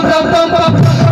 pam pam pam pam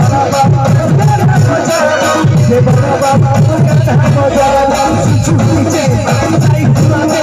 बड़ा बाबा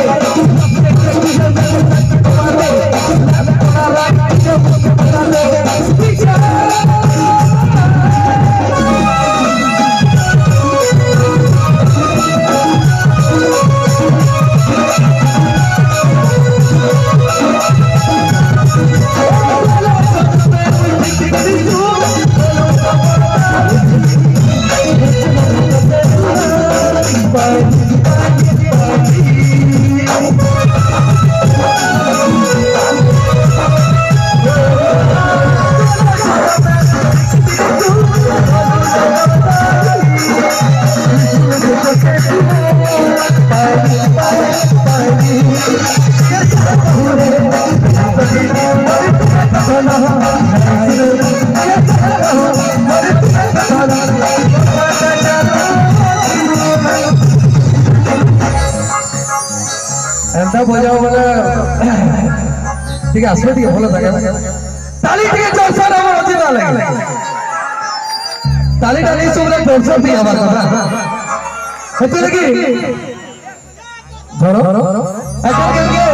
এমতা বজাও বলে ঠিক আছে আসবে ঠিক ভালো থাকে তালি থেকে জলসার আমার অতি না লাগে তালি টালি সুবরে জলসা দিয়ে আমার কথা হতে নাকি ধরো এখন কেউ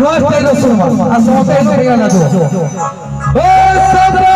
নয় স্টাইল শুনবা আর সমস্যা হয়ে গেল না তো ও সবরা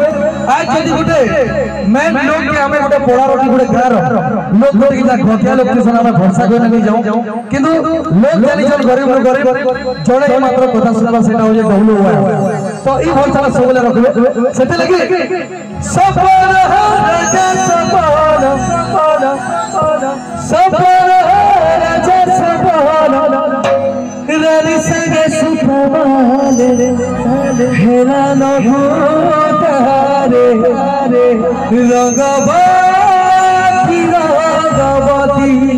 आज जदि गोटे मेन लोग के हमें गोटे पोड़ा रोटी गोटे गार लोग गोटे किता गतिया लोग के सना हमें भरसा कोई नहीं जाऊ किंतु लोग जानि जन गरीब लोग गरीब जड़े मात्र कथा सुनबा सेटा हो जे बहुलो हुआ तो ई भरसा सबले रखबे सेते लगे सफर है रजा सफर सफर सफर है रजा सफर ररी संगे सुफर हेरा न हो hare hare ranga baati ranga baati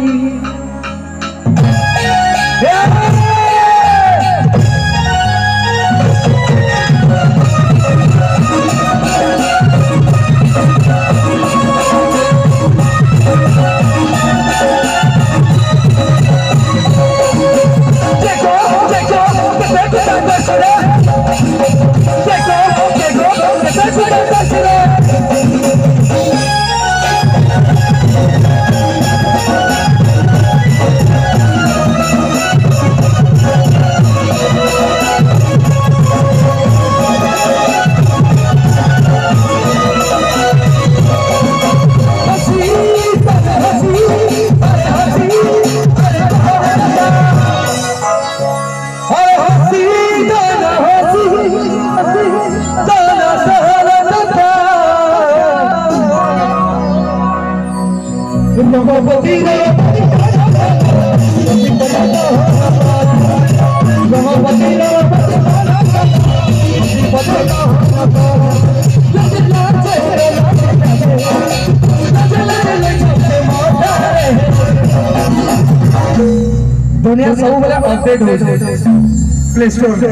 update हो प्ले स्टोर से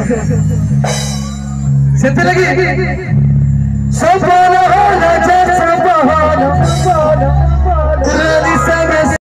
लगी सब सब